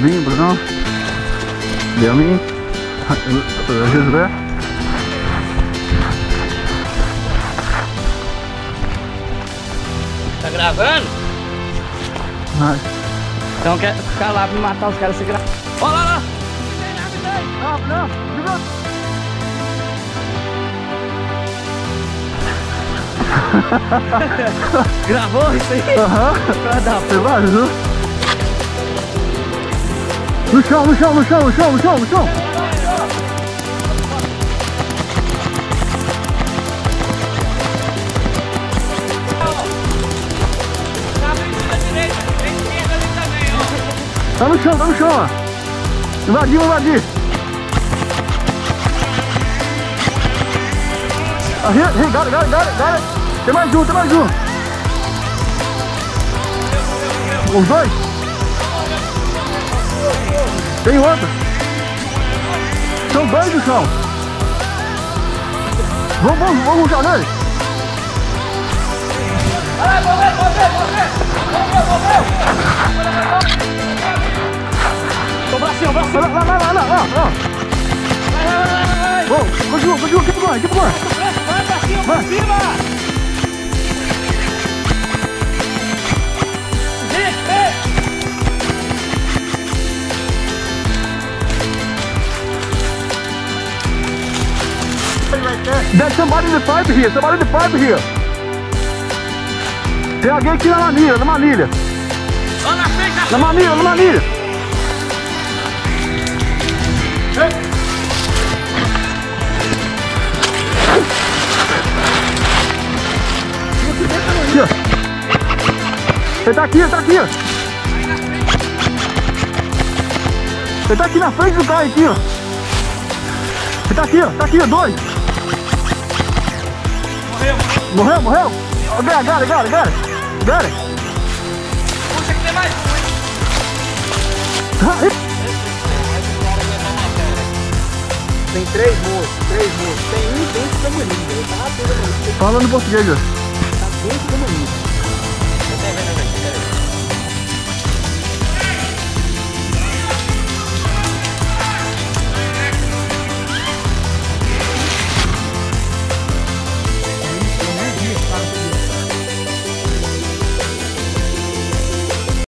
Fabinho, Brunão, Belmin, Josué. Tá gravando? Vai. Então quer ficar lá pra matar os caras se gravar. Olha lá, lá! Não, não, não. Gravou isso aí? Aham. Pra dar Você vai, viu? No chão, no chão, no chão, no chão, no chão, no chão. Tá no chão, tá no chão, ó. Invadiu, invadiu. Ah, here, here, got it, got it, got it, got it. Tem mais um, tem mais um. Os dois? Tem outro. São dois no chão. Vamos, vamos, vamos ruxar nele. Tô bracinho, bracinho. Lá, lá, lá, lá, lá, lá, lá. Vamos, continua, continua, keep going, keep going. Vai bracinho, pra Vai. cima! There's somebody in the pipe here, somebody in the pipe here. Tem alguém aqui na manilha, na manilha. Na na manilha, na manilha. Ó. Ele tá aqui, ele tá aqui, ó. Ele tá aqui na frente do carro aqui, ó. Ele tá aqui, ó. Tá aqui, ó. Dois. Morreu, morreu? Oh, got it, got it, got it, got it. Got it. Puxa que tem mais. Tem três moços, três moços. Tem um dentro da manilha. Ele tá dentro da manilha. Falando português, ó. Tá dentro da manilha.